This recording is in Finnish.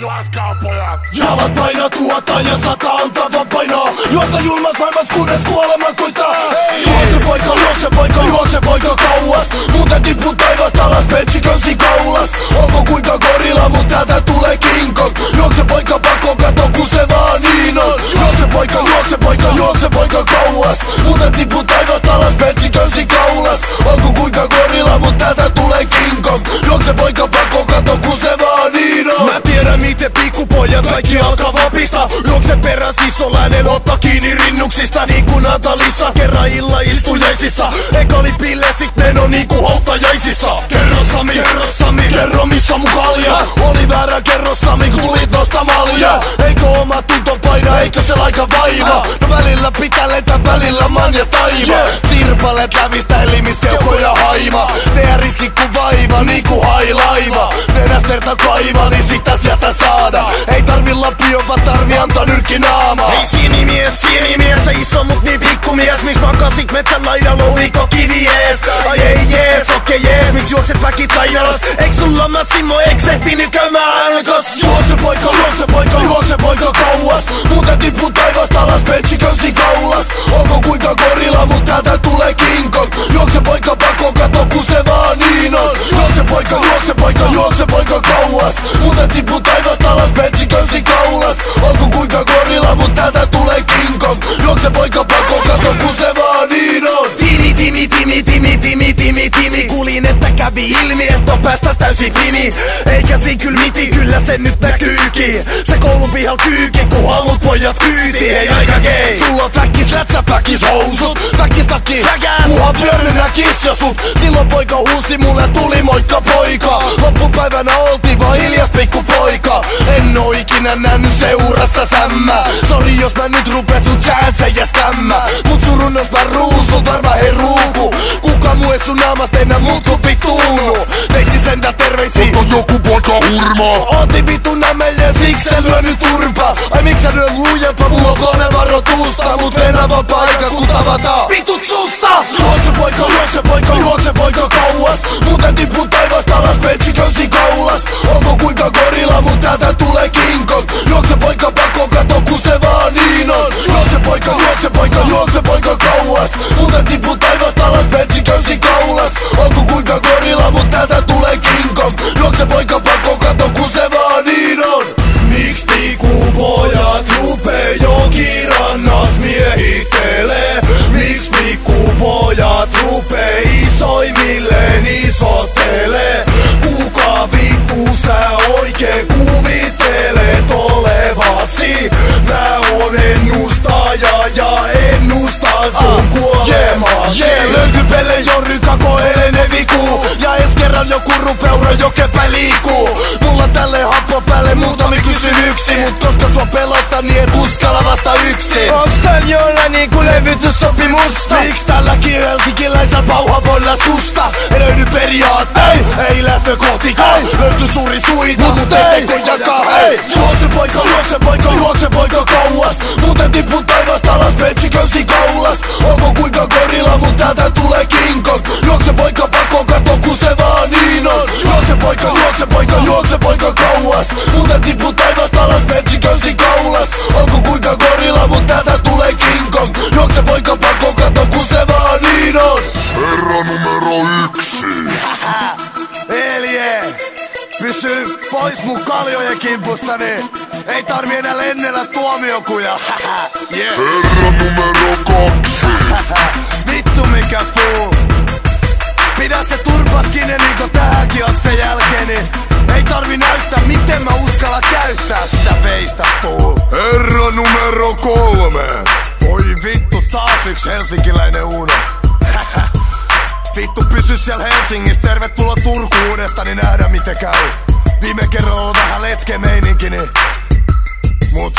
juoskaa pojat! Jalat painaa tuota ja sata antava painaa. Juosta julmas maailmas kunnes kuolema koittaa. Juokse poika, juokse poika, juokse poika kauas. Muuten tippu taivasta alas, benchi könsi kaulas. Onko kuinka gorilla, mut täältä tulee King Kong Juokse poika pakko, kato kun se vaan niin on. Juokse poika, juokse poika, juokse poika kauas. Muuten tippu taivasta alas, benchi könsi kaulas. Onko kuinka gorilla, mut täältä tulee King Kong Juokse poika pakko, tiedän miten pikkupojat kaikki alkaa vapista Juokse perän sisolainen, otta kiinni rinnuksista Niin kuin Natalissa, kerran illa istujaisissa Eka oli pille, sit meno niinku hautajaisissa Kerro Sami, kerro Sami, kerro missä mun kalja. Oli väärä, kerro Sami, kun tulit nosta malja. Eikö oma tunto paina, eikö se laika vaiva? No välillä pitää lentää, välillä man ja taiva. Sirpalet lävistä elimiskelkoja haima. Tee riski kun vaiva, niinku hailaiva Nenäs verta kaiva, niin sitä sieltä saada Ei tarvi lapio, vaan tarvi antaa nyrkki naama Ei sinimies, sinimies, se iso mut niin pikkumies Miks makasit metsän laidalla, oliko kivi ees? Ai ei jees, okei okay, jees, miks juokset väki tainalas? Eik sulla Massimo, eiks ehtinyt käymään alkos? Juokse poika, pakko, kato kun se vaan niin on. Juokse poika, juokse poika, juokse poika kauas. Muuten tippu taivasta alas, benchi könsi kaulas. Onko kuinka gorilla, mut täältä tulee King Kong. Juokse poika pakko, kato kun se vaan niin on. Timi, timi, timi, timi, timi, timi, timi Kuulin, että kävi ilmi, että on päästä täysin pimi Eikä siinä kyllä miti, kyllä se nyt näkyykin Se koulun pihal kyyki, kun haluut pojat kyyti Hei aika gay Sulla on väkkis lätsä, väkkis housut. Väkkis takki, kuhan pyörynä kissasut Silloin poika huusi mulle tuli moikka poika. Loppupäivänä oltiin vaan hiljas pikku poika En oo ikinä nähnyt seurassa sämmä. Sori jos mä nyt rupes sun chance ja skämmä. Mut sun runnos mä ruusul varma hei ruuku. Kuka muu ei sun naamasta enää muut kuin vituunu Veitsi sentään terveisiin. Mutta joku poika hurmaa! Ootin vittu nämelle siksi en lyönyt turpa Ai miksi sä lyöt lujempa, mulla on kolme varoitusta Mut mennä vaan paikka kun tavataan. Vitut susta! Juokse poika, juokse poika, juokse poika kauas. Muuten tippu taivasta alas, benchi könsi kaulas? Onko kuinka gorilla, mut täältä Kong Juokse poika pakko, kato kun se vaan niin on. Juokse poika, juokse poika, juokse poika kauas. Muuten tippu taivasta alas, benchi könsi kaulas. Onko kuinka gorilla, mut täältä tulee King Kong. Juokse poika pakko, kato kun se vaan niin on. Miks pikkupojat rupee jokirannas miehittelee? Miks pikkupojat rupee isoimmilleen isottelee? Ennustaja ja ennustan sun kuolemasi yeah, Löytyy pelle jorry kako elene viku. Ja ens kerran joku rupeura jokepä liikuu Mulla tälle happo päälle muutami kysymyksi Mut koska sua pelottaa niin et uskalla vasta yksi. Onks tän jollain niinku levytyssopimusta? Miks tälläkin helsinkiläisellä pauhavoilla susta? Ei löydy periaatteet, ei. lähtökohtikaan Löyty suuri suita, mut ei. teko jakaa Pysy pois mun kaljojen kimpusta, niin ei tarvi enää lennellä tuomiokuja. yeah. Herra numero kaksi! Vittu mikä puu. Pidä se turpaskinen niinku tähänkin on sen jälkeen, niin ei tarvi näyttää miten mä uskalla käyttää sitä veistä puu. Herra numero kolme! Voi vittu taas yksi helsinkiläinen uno. Vittu pysy siellä Helsingissä, tervetuloa Turkuun niin nähdä miten käy. Viime kerralla vähän letke meininkini niin- Mut